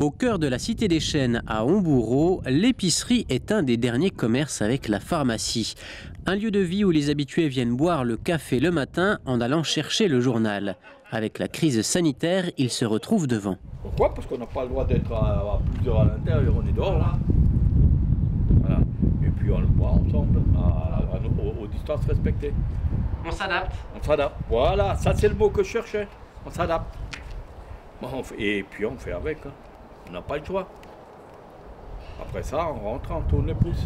Au cœur de la cité des Chênes à Homboureau, l'épicerie est un des derniers commerces avec la pharmacie. Un lieu de vie où les habitués viennent boire le café le matin en allant chercher le journal. Avec la crise sanitaire, ils se retrouvent devant. Pourquoi? Parce qu'on n'a pas le droit d'être à, à plusieurs à l'intérieur, on est dehors là. Voilà. Et puis on le boit ensemble, à- aux, aux distances respectées. On s'adapte. On s'adapte. Voilà, ça c'est le mot que je cherchais. On s'adapte. Bon, et puis on fait avec. hein. On n'a pas le choix. Après ça, on rentre, on tourne plus.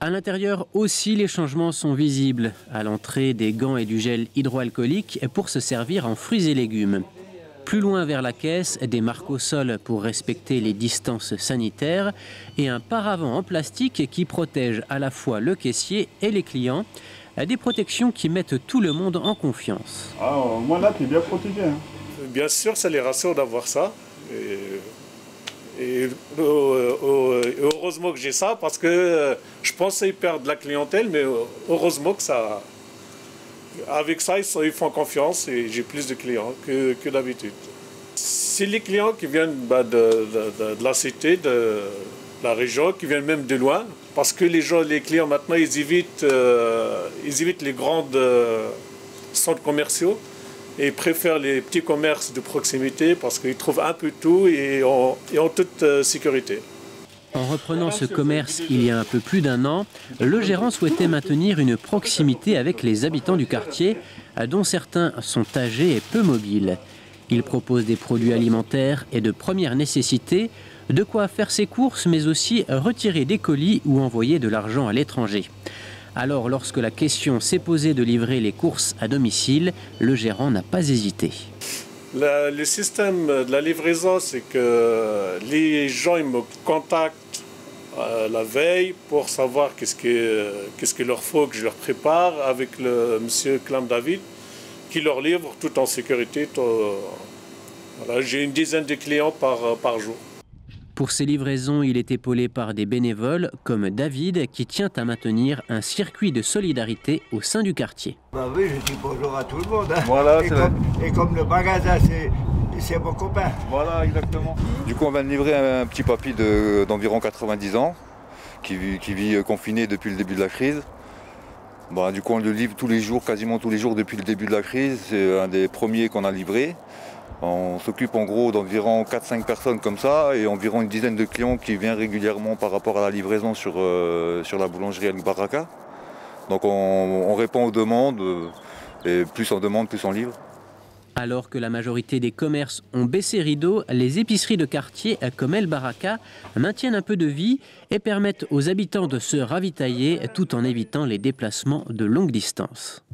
À l'intérieur aussi, les changements sont visibles. À l'entrée, des gants et du gel hydroalcoolique pour se servir en fruits et légumes. Plus loin vers la caisse, des marques au sol pour respecter les distances sanitaires et un paravent en plastique qui protège à la fois le caissier et les clients. Des protections qui mettent tout le monde en confiance. Ah, moins là, tu es bien protégé. hein. Bien sûr, ça les rassure d'avoir ça. Et, et, euh, euh, heureusement que j'ai ça parce que euh, je pensais perdre la clientèle, mais euh, heureusement que ça. Avec ça, ils, font confiance et j'ai plus de clients que, d'habitude. C'est les clients qui viennent bah, de, de- la cité, de la région, qui viennent même de loin, parce que les gens, les clients maintenant, ils évitent, euh, ils évitent les grandes euh, centres commerciaux et préfèrent les petits commerces de proximité parce qu'ils trouvent un peu tout et en, toute euh, sécurité. En reprenant ce commerce il y a un peu plus d'un an, le gérant souhaitait maintenir une proximité avec les habitants du quartier, dont certains sont âgés et peu mobiles. Il propose des produits alimentaires et de première nécessité, de quoi faire ses courses, mais aussi retirer des colis ou envoyer de l'argent à l'étranger. Alors, lorsque la question s'est posée de livrer les courses à domicile, le gérant n'a pas hésité. Le système de la livraison, c'est que les gens me contactent euh, la veille pour savoir qu'est-ce que- qu'est-ce qu'il leur faut que je leur prépare avec le monsieur Clam David qui leur livre tout en sécurité. voilà, J'ai une dizaine de clients par jour. Pour ces livraisons, il est épaulé par des bénévoles comme David qui tient à maintenir un circuit de solidarité au sein du quartier. Bah oui, je dis bonjour à tout le monde. hein. Voilà, et, c'est comme, et comme le magasin, c'est, c'est mon copain. Voilà, exactement. Du coup, on vient de livrer un petit papy de- d'environ 90 ans qui vit, qui vit, euh, confiné depuis le début de la crise. Bon, du coup, on le livre tous les jours, quasiment tous les jours depuis le début de la crise. C'est un des premiers qu'on a livré. On s'occupe en gros d'environ 4-5 personnes comme ça et environ une dizaine de clients qui viennent régulièrement par rapport à la livraison sur, euh, la boulangerie El Baraka. Donc on, on répond aux demandes euh, et plus on demande, plus on livre. Alors que la majorité des commerces ont baissé rideau, les épiceries de quartier comme El Baraka maintiennent un peu de vie et permettent aux habitants de se ravitailler tout en évitant les déplacements de longue distance.